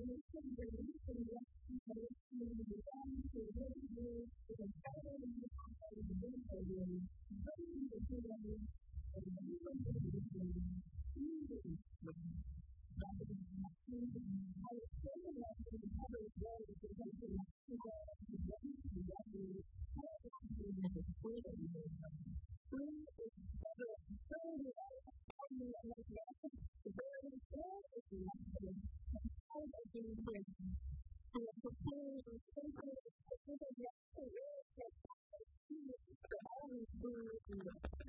The the the Thank you. Thank you.